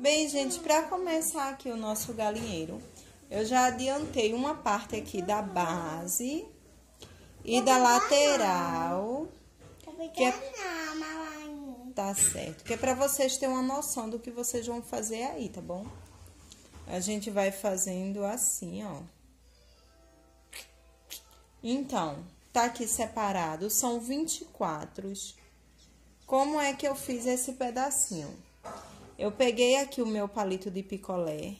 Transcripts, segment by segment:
Bem, gente, para começar aqui o nosso galinheiro, eu já adiantei uma parte aqui da base e da lateral. Que é... Tá certo. Que é para vocês terem uma noção do que vocês vão fazer aí, tá bom? A gente vai fazendo assim, ó. Então, tá aqui separado, são 24. Como é que eu fiz esse pedacinho? Eu peguei aqui o meu palito de picolé,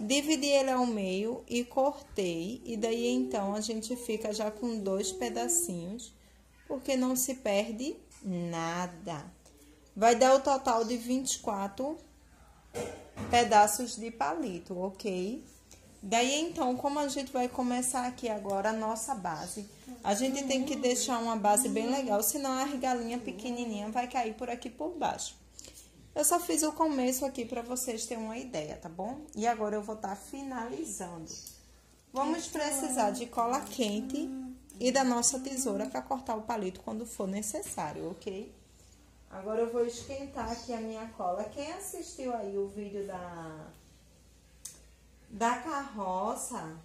dividi ele ao meio e cortei. E daí, então, a gente fica já com dois pedacinhos, porque não se perde nada. Vai dar o total de 24 pedaços de palito, ok? Daí, então, como a gente vai começar aqui agora a nossa base, a gente tem que deixar uma base bem legal, senão a regalinha pequenininha vai cair por aqui por baixo. Eu só fiz o começo aqui para vocês terem uma ideia, tá bom? E agora eu vou estar tá finalizando. Vamos precisar de cola quente e da nossa tesoura para cortar o palito quando for necessário, ok? Agora eu vou esquentar aqui a minha cola. Quem assistiu aí o vídeo da, da carroça,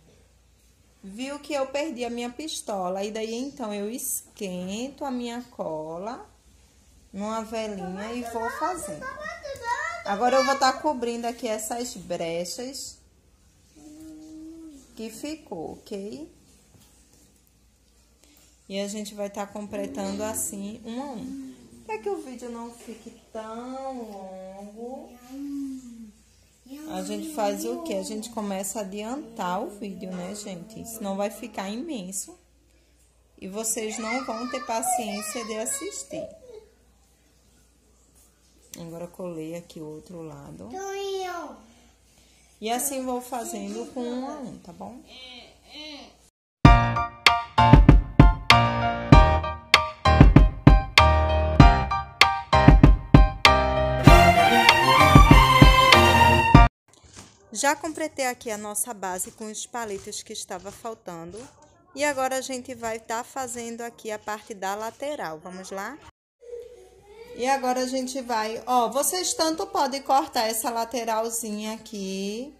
viu que eu perdi a minha pistola. E daí, então, eu esquento a minha cola numa velinha e vou fazendo. Agora eu vou estar tá cobrindo aqui essas brechas que ficou, ok? E a gente vai estar tá completando assim, um a um. Para que o vídeo não fique tão longo, a gente faz o que? A gente começa a adiantar o vídeo, né, gente? Senão vai ficar imenso. E vocês não vão ter paciência de assistir. Agora colei aqui o outro lado. E assim vou fazendo com um a um, tá bom? Já completei aqui a nossa base com os palitos que estava faltando. E agora a gente vai estar tá fazendo aqui a parte da lateral. Vamos lá? E agora a gente vai, ó, vocês tanto podem cortar essa lateralzinha aqui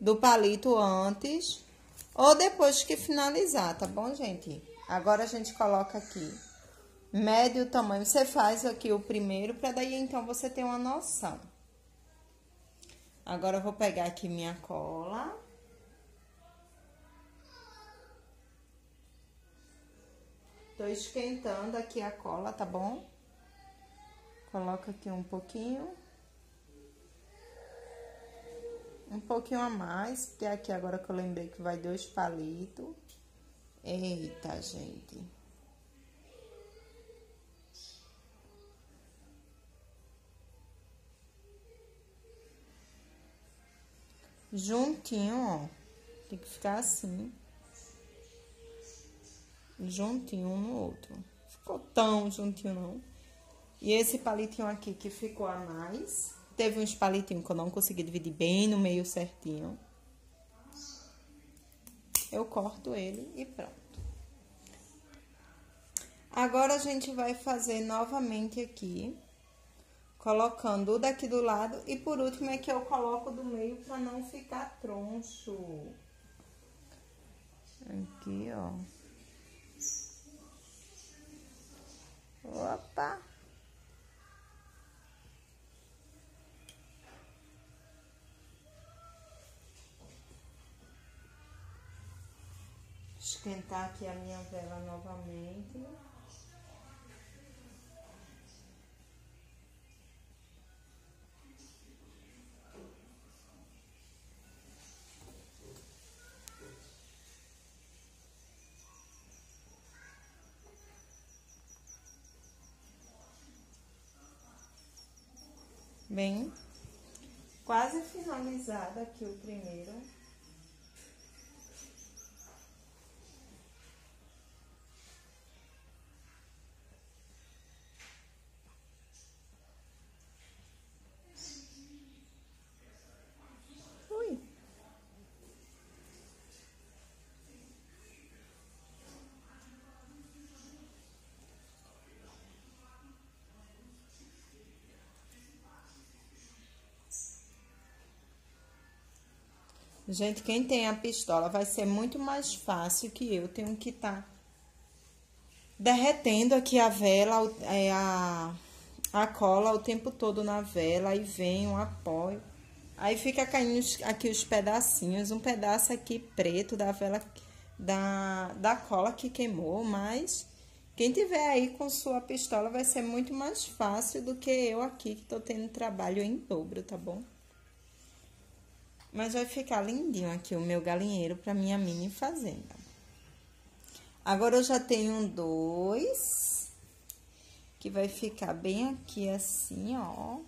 do palito antes ou depois que finalizar, tá bom, gente? Agora a gente coloca aqui médio tamanho. Você faz aqui o primeiro para daí então você ter uma noção. Agora eu vou pegar aqui minha cola. Tô esquentando aqui a cola, tá bom? Coloca aqui um pouquinho. Um pouquinho a mais, porque aqui agora que eu lembrei que vai dois palitos. Eita, gente. Juntinho, ó. Tem que ficar assim. Juntinho um no outro. Ficou tão juntinho, não. E esse palitinho aqui que ficou a mais. Teve uns palitinhos que eu não consegui dividir bem no meio certinho. Eu corto ele e pronto. Agora, a gente vai fazer novamente aqui. Colocando o daqui do lado. E por último é que eu coloco do meio pra não ficar troncho. Aqui, ó. Opa! Esquentar aqui a minha vela novamente. Bem, quase finalizado aqui o primeiro. Gente, quem tem a pistola vai ser muito mais fácil que eu. Tenho que tá derretendo aqui a vela, é, a, a cola o tempo todo na vela. Vem um apoio. Aí fica caindo aqui os pedacinhos. Um pedaço aqui preto da vela, da, da cola que queimou. Mas quem tiver aí com sua pistola vai ser muito mais fácil do que eu aqui que tô tendo trabalho em dobro, tá bom? Mas vai ficar lindinho aqui o meu galinheiro para minha mini fazenda. Agora eu já tenho dois, que vai ficar bem aqui assim, ó.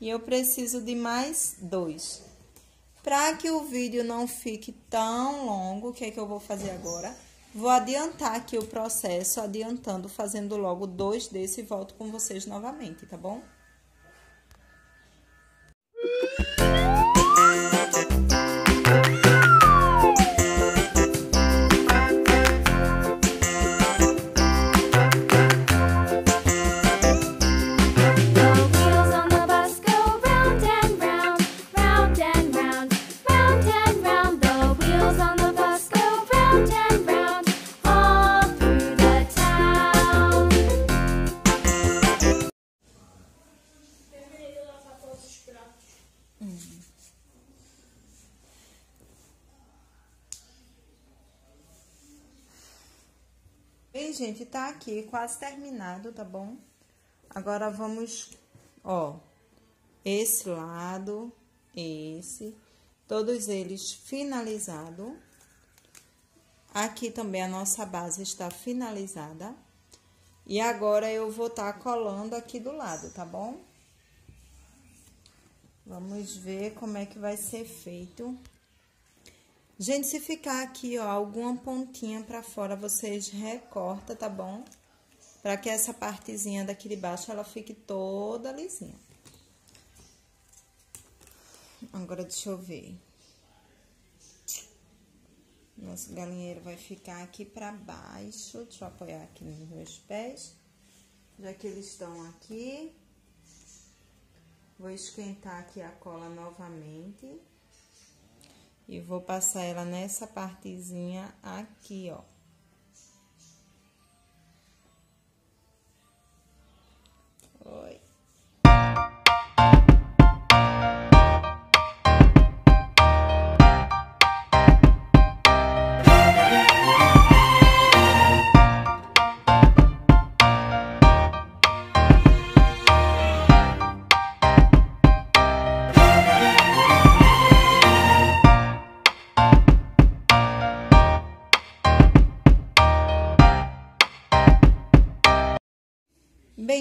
E eu preciso de mais dois. Para que o vídeo não fique tão longo, o que é que eu vou fazer agora? Vou adiantar aqui o processo, adiantando, fazendo logo dois desse e volto com vocês novamente, tá bom? Gente, tá aqui quase terminado, tá bom? Agora vamos, ó, esse lado, esse, todos eles finalizado. Aqui também a nossa base está finalizada. E agora eu vou estar tá colando aqui do lado, tá bom? Vamos ver como é que vai ser feito. Gente, se ficar aqui, ó, alguma pontinha pra fora, vocês recorta, tá bom? Pra que essa partezinha daqui de baixo, ela fique toda lisinha. Agora, deixa eu ver. Nosso galinheiro vai ficar aqui pra baixo. Deixa eu apoiar aqui nos meus pés. Já que eles estão aqui. Vou esquentar aqui a cola novamente. E vou passar ela nessa partezinha aqui, ó.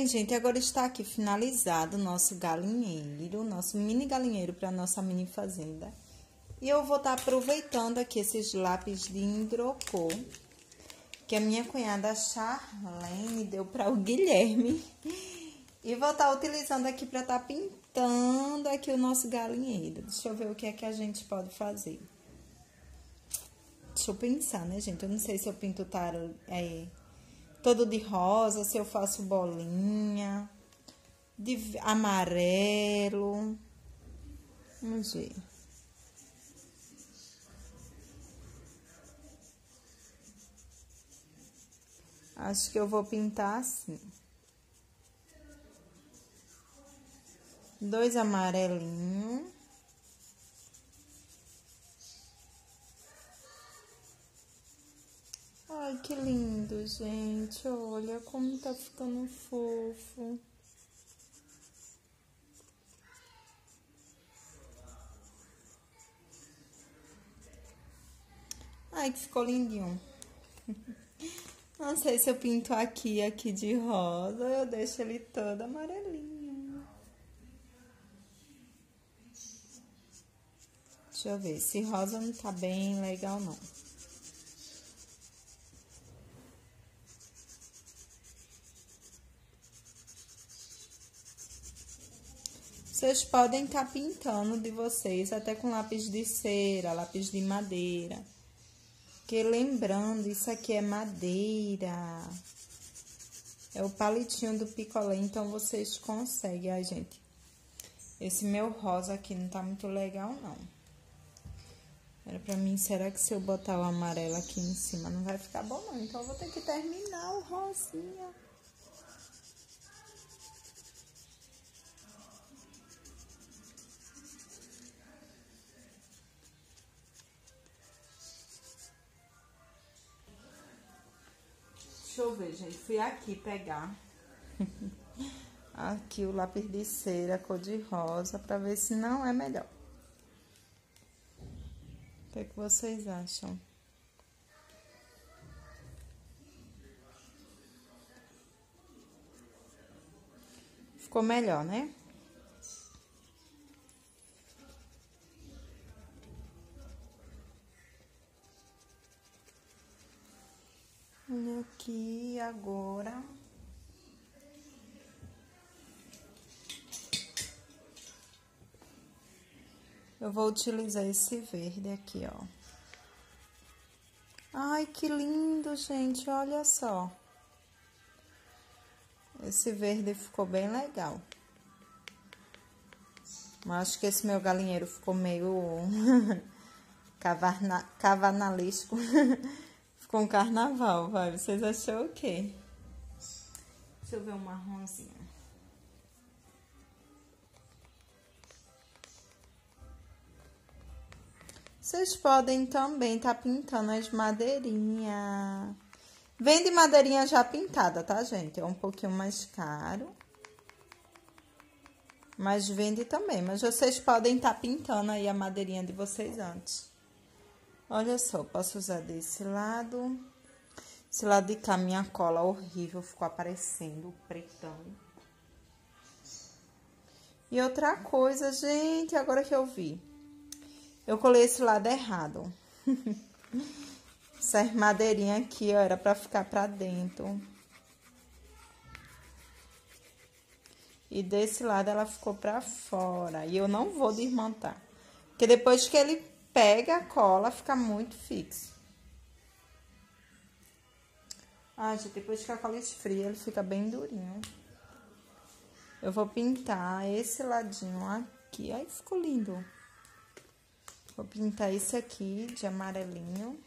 Gente, agora está aqui finalizado o nosso galinheiro, nosso mini galinheiro para nossa mini fazenda. E eu vou estar tá aproveitando aqui esses lápis de hidrocor, que a minha cunhada Charlene deu para o Guilherme. E vou estar tá utilizando aqui para estar tá pintando aqui o nosso galinheiro. Deixa eu ver o que é que a gente pode fazer. Deixa eu pensar, né, gente? Eu não sei se eu pinto tarô, é, todo de rosa, se eu faço bolinha, de amarelo. Vamos ver. Acho que eu vou pintar assim. Dois amarelinhos. Que lindo, gente. Olha como tá ficando fofo. Ai, que ficou lindinho. Não sei se eu pinto aqui, aqui de rosa, eu deixo ele todo amarelinho. Deixa eu ver, se rosa não tá bem legal, não. Vocês podem estar tá pintando de vocês até com lápis de cera, lápis de madeira. Que lembrando, isso aqui é madeira. É o palitinho do picolé, então vocês conseguem, a gente. Esse meu rosa aqui não tá muito legal, não. Era pra mim, será que se eu botar o amarelo aqui em cima não vai ficar bom não? Então eu vou ter que terminar o rosinha. Ver, gente. Fui aqui pegar aqui o lápis de cera cor de rosa para ver se não é melhor. O que, é que vocês acham? Ficou melhor, né? Olha aqui agora. Eu vou utilizar esse verde aqui, ó. Ai, que lindo, gente, olha só. Esse verde ficou bem legal. Mas acho que esse meu galinheiro ficou meio cavanalístico. um carnaval, vai. Vocês achou o quê? Deixa eu ver um marronzinho. Vocês podem também tá pintando as madeirinhas. Vende madeirinha já pintada, tá, gente? É um pouquinho mais caro. Mas vende também. Mas vocês podem estar tá pintando aí a madeirinha de vocês antes. Olha só, posso usar desse lado. Esse lado de cá, minha cola horrível ficou aparecendo, pretão. E outra coisa, gente, agora que eu vi. Eu colei esse lado errado. Essa madeirinha aqui, ó, era pra ficar pra dentro. E desse lado ela ficou pra fora. E eu não vou desmontar. Porque depois que ele pega a cola, fica muito fixo. Ah, gente, depois que a cola esfria, ele fica bem durinho. Eu vou pintar esse ladinho aqui. Aí ficou lindo. Vou pintar esse aqui de amarelinho.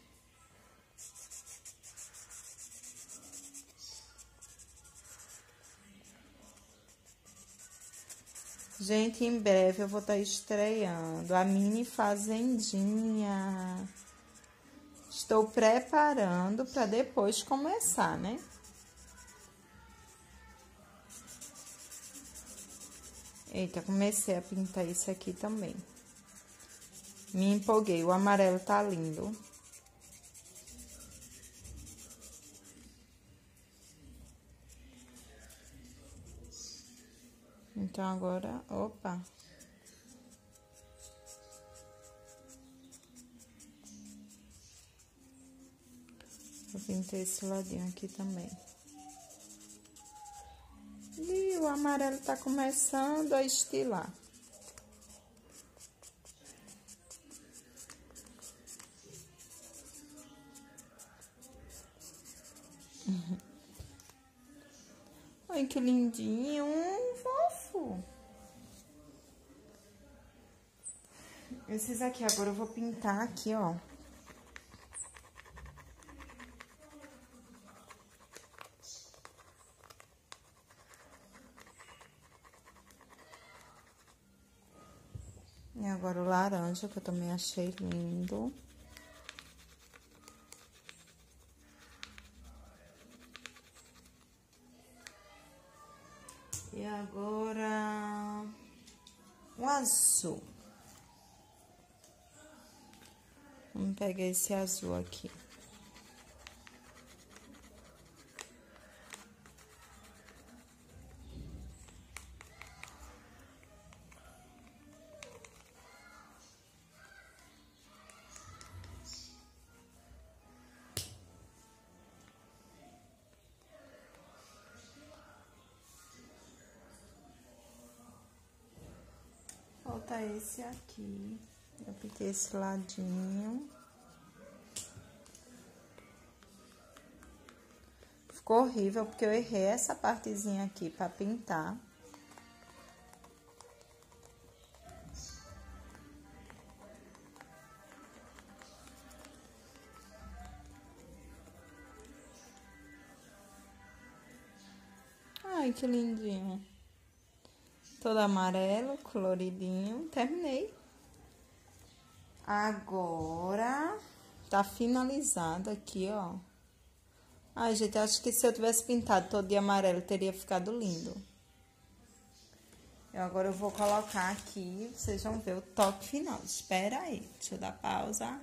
Gente, em breve eu vou estar tá estreando a mini fazendinha. Estou preparando para depois começar, né? Eita, comecei a pintar isso aqui também. Me empolguei, o amarelo tá lindo. Então, agora, opa. Vou pintar esse ladinho aqui também. E o amarelo tá começando a estilar. Ai, que lindinho, fofo. Esses aqui, agora eu vou pintar aqui, ó. E agora o laranja, que eu também achei lindo. E agora o azul. Vamos pegar esse azul aqui. falta esse aqui. Eu piquei esse ladinho. Ficou horrível, porque eu errei essa partezinha aqui pra pintar. Ai, que lindinho. Todo amarelo, coloridinho. Terminei. Agora tá finalizado aqui, ó. Ai, gente, acho que se eu tivesse pintado todo de amarelo, teria ficado lindo. Eu agora eu vou colocar aqui, vocês vão ver o toque final. Espera aí, deixa eu dar pausa.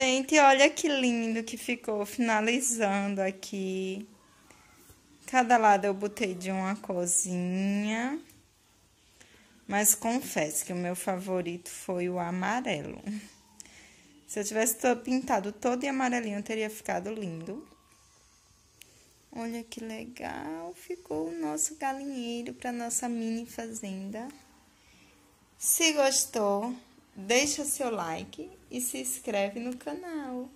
Gente, olha que lindo que ficou finalizando aqui. Cada lado eu botei de uma corzinha. Mas confesso que o meu favorito foi o amarelo. Se eu tivesse pintado todo em amarelinho, teria ficado lindo. Olha que legal, ficou o nosso galinheiro para nossa mini fazenda. Se gostou, deixa seu like e se inscreve no canal.